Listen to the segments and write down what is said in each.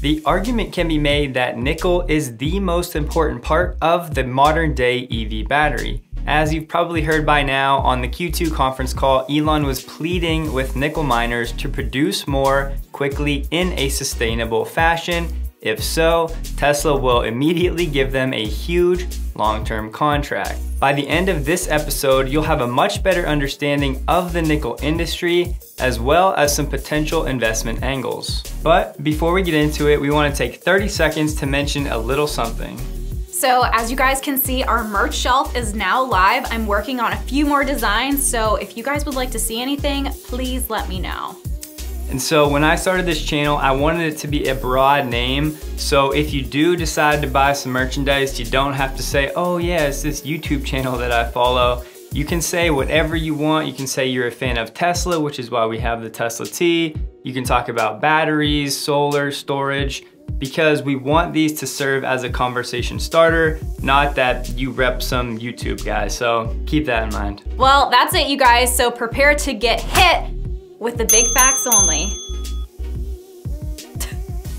The argument can be made that nickel is the most important part of the modern day EV battery. As you've probably heard by now, on the Q2 conference call, Elon was pleading with nickel miners to produce more quickly in a sustainable fashion. If so, Tesla will immediately give them a huge long-term contract. By the end of this episode, you'll have a much better understanding of the nickel industry as well as some potential investment angles. But before we get into it, we wanna take 30 seconds to mention a little something. So as you guys can see, our merch shelf is now live. I'm working on a few more designs, so if you guys would like to see anything, please let me know. And so when I started this channel, I wanted it to be a broad name. So if you do decide to buy some merchandise, you don't have to say, oh yeah, it's this YouTube channel that I follow. You can say whatever you want. You can say you're a fan of Tesla, which is why we have the Tesla T. You can talk about batteries, solar, storage, because we want these to serve as a conversation starter, not that you rep some YouTube guy. So keep that in mind. Well, that's it, you guys. So prepare to get hit with the big facts only.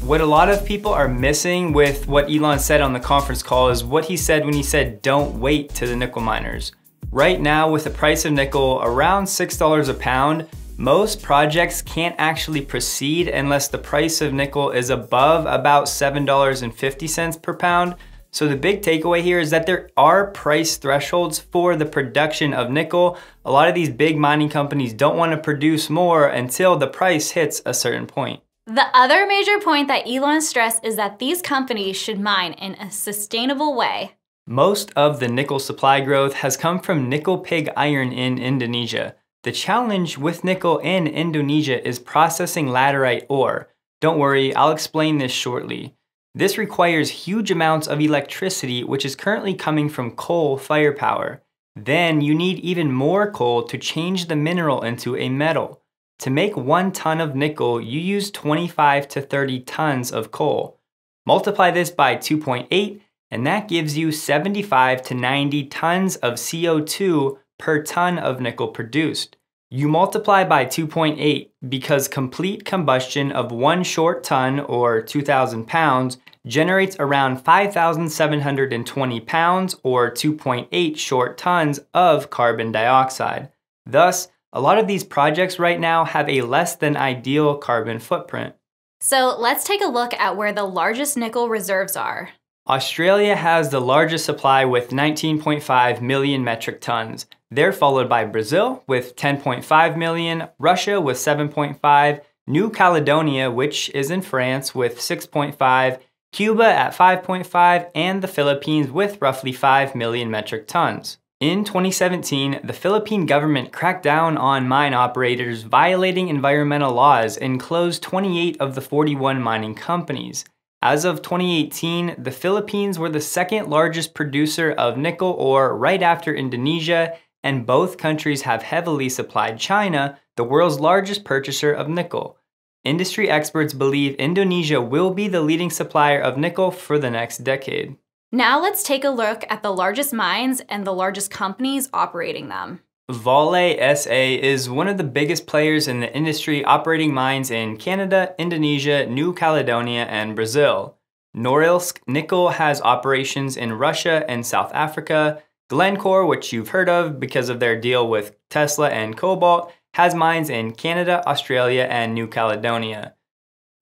What a lot of people are missing with what Elon said on the conference call is what he said when he said, don't wait to the nickel miners. Right now, with the price of nickel around $6 a pound, most projects can't actually proceed unless the price of nickel is above about $7.50 per pound. So the big takeaway here is that there are price thresholds for the production of nickel. A lot of these big mining companies don't want to produce more until the price hits a certain point. The other major point that Elon stressed is that these companies should mine in a sustainable way. Most of the nickel supply growth has come from nickel pig iron in Indonesia. The challenge with nickel in Indonesia is processing laterite ore. Don't worry, I'll explain this shortly. This requires huge amounts of electricity which is currently coming from coal firepower. Then you need even more coal to change the mineral into a metal. To make one ton of nickel, you use 25 to 30 tons of coal. Multiply this by 2.8 and that gives you 75 to 90 tons of CO2 per ton of nickel produced. You multiply by 2.8 because complete combustion of one short ton or 2,000 pounds generates around 5,720 pounds or 2.8 short tons of carbon dioxide. Thus, a lot of these projects right now have a less than ideal carbon footprint. So let's take a look at where the largest nickel reserves are. Australia has the largest supply with 19.5 million metric tons. They're followed by Brazil with 10.5 million, Russia with 7.5, New Caledonia, which is in France, with 6.5, Cuba at 5.5, and the Philippines with roughly 5 million metric tons. In 2017, the Philippine government cracked down on mine operators violating environmental laws and closed 28 of the 41 mining companies. As of 2018, the Philippines were the second largest producer of nickel ore right after Indonesia, and both countries have heavily supplied China, the world's largest purchaser of nickel. Industry experts believe Indonesia will be the leading supplier of nickel for the next decade. Now let's take a look at the largest mines and the largest companies operating them. Vale SA is one of the biggest players in the industry operating mines in Canada, Indonesia, New Caledonia, and Brazil. Norilsk Nickel has operations in Russia and South Africa. Glencore, which you've heard of because of their deal with Tesla and Cobalt, has mines in Canada, Australia, and New Caledonia.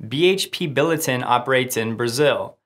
BHP Billiton operates in Brazil.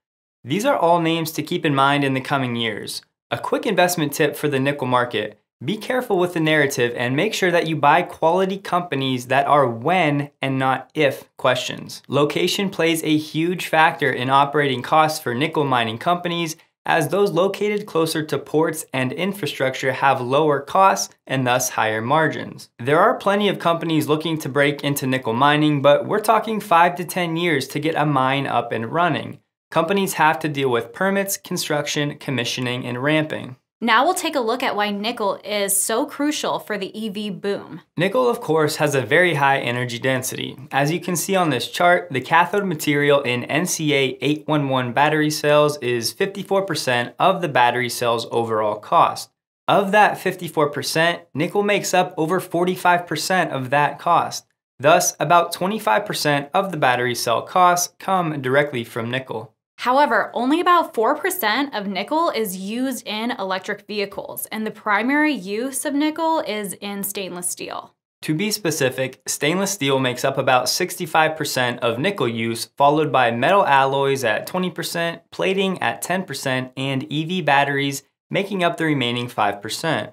These are all names to keep in mind in the coming years. A quick investment tip for the nickel market be careful with the narrative and make sure that you buy quality companies that are when and not if questions. Location plays a huge factor in operating costs for nickel mining companies as those located closer to ports and infrastructure have lower costs and thus higher margins. There are plenty of companies looking to break into nickel mining, but we're talking 5 to 10 years to get a mine up and running. Companies have to deal with permits, construction, commissioning, and ramping. Now we'll take a look at why nickel is so crucial for the EV boom. Nickel, of course, has a very high energy density. As you can see on this chart, the cathode material in NCA 811 battery cells is 54% of the battery cell's overall cost. Of that 54%, nickel makes up over 45% of that cost. Thus, about 25% of the battery cell costs come directly from nickel. However, only about 4% of nickel is used in electric vehicles, and the primary use of nickel is in stainless steel. To be specific, stainless steel makes up about 65% of nickel use, followed by metal alloys at 20%, plating at 10%, and EV batteries making up the remaining 5%.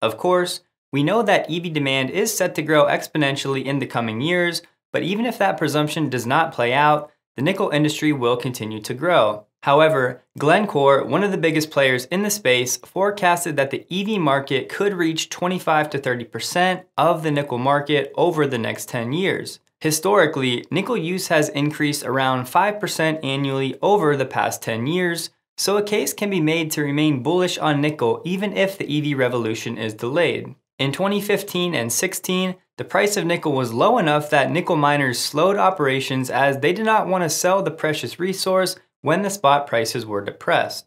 Of course, we know that EV demand is set to grow exponentially in the coming years, but even if that presumption does not play out, the nickel industry will continue to grow. However, Glencore, one of the biggest players in the space, forecasted that the EV market could reach 25 to 30% of the nickel market over the next 10 years. Historically, nickel use has increased around 5% annually over the past 10 years, so a case can be made to remain bullish on nickel even if the EV revolution is delayed. In 2015 and 16, the price of nickel was low enough that nickel miners slowed operations as they did not want to sell the precious resource when the spot prices were depressed.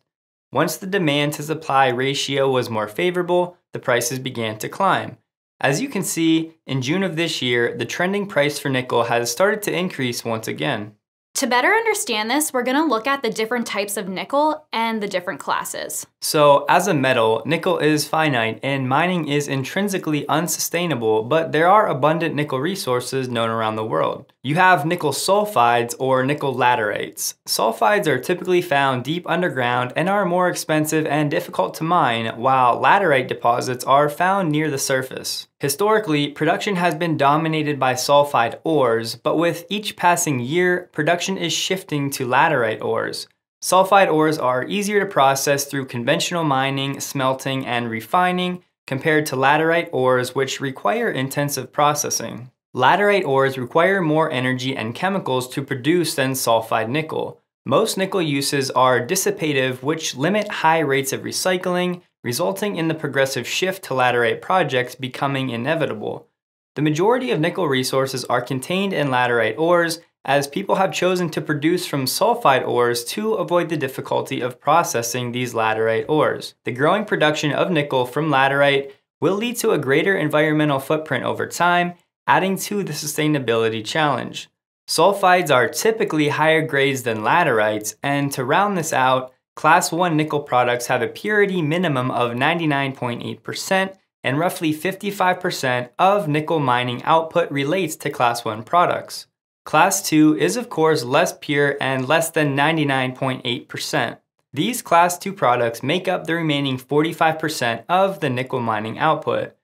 Once the demand to supply ratio was more favorable, the prices began to climb. As you can see, in June of this year, the trending price for nickel has started to increase once again. To better understand this, we're gonna look at the different types of nickel and the different classes. So as a metal, nickel is finite and mining is intrinsically unsustainable, but there are abundant nickel resources known around the world. You have nickel sulfides or nickel laterites. Sulfides are typically found deep underground and are more expensive and difficult to mine, while laterite deposits are found near the surface. Historically, production has been dominated by sulfide ores, but with each passing year, production is shifting to laterite ores. Sulfide ores are easier to process through conventional mining, smelting, and refining compared to laterite ores which require intensive processing. Laterite ores require more energy and chemicals to produce than sulfide nickel. Most nickel uses are dissipative which limit high rates of recycling, resulting in the progressive shift to laterite projects becoming inevitable. The majority of nickel resources are contained in laterite ores as people have chosen to produce from sulfide ores to avoid the difficulty of processing these laterite ores. The growing production of nickel from laterite will lead to a greater environmental footprint over time, adding to the sustainability challenge. Sulfides are typically higher grades than laterites, and to round this out, Class 1 nickel products have a purity minimum of 99.8%, and roughly 55% of nickel mining output relates to Class 1 products. Class 2 is of course less pure and less than 99.8%. These Class 2 products make up the remaining 45% of the nickel mining output.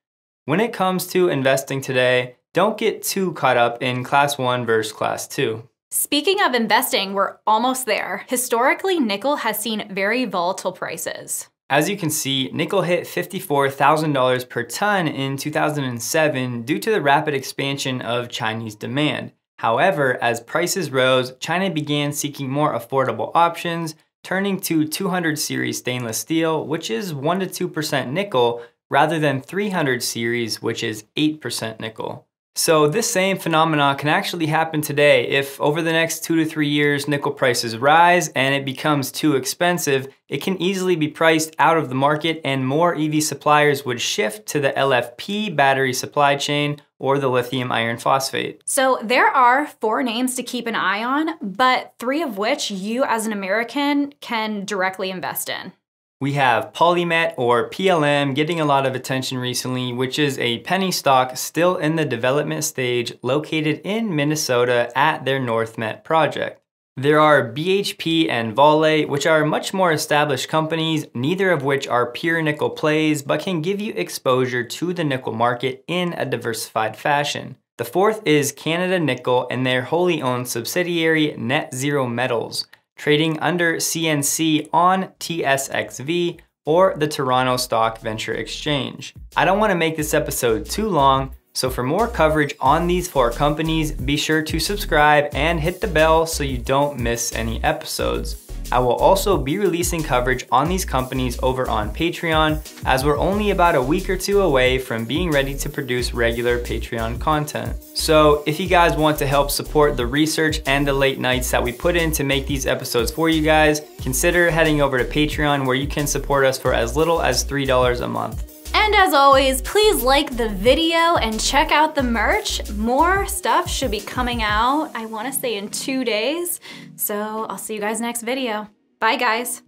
When it comes to investing today, don't get too caught up in Class 1 versus Class 2. Speaking of investing, we're almost there. Historically, nickel has seen very volatile prices. As you can see, nickel hit $54,000 per ton in 2007 due to the rapid expansion of Chinese demand. However, as prices rose, China began seeking more affordable options, turning to 200 series stainless steel, which is 1 to 2% nickel, rather than 300 series, which is 8% nickel. So this same phenomena can actually happen today if over the next two to three years nickel prices rise and it becomes too expensive, it can easily be priced out of the market and more EV suppliers would shift to the LFP battery supply chain or the lithium iron phosphate. So there are four names to keep an eye on, but three of which you as an American can directly invest in. We have Polymet or PLM getting a lot of attention recently, which is a penny stock still in the development stage located in Minnesota at their NorthMet project. There are BHP and Vale, which are much more established companies, neither of which are pure nickel plays, but can give you exposure to the nickel market in a diversified fashion. The fourth is Canada Nickel and their wholly owned subsidiary Net Zero Metals trading under CNC on TSXV or the Toronto Stock Venture Exchange. I don't wanna make this episode too long, so for more coverage on these four companies, be sure to subscribe and hit the bell so you don't miss any episodes. I will also be releasing coverage on these companies over on Patreon as we're only about a week or two away from being ready to produce regular Patreon content. So if you guys want to help support the research and the late nights that we put in to make these episodes for you guys, consider heading over to Patreon where you can support us for as little as $3 a month. And as always, please like the video and check out the merch. More stuff should be coming out, I wanna say in two days. So I'll see you guys next video. Bye guys.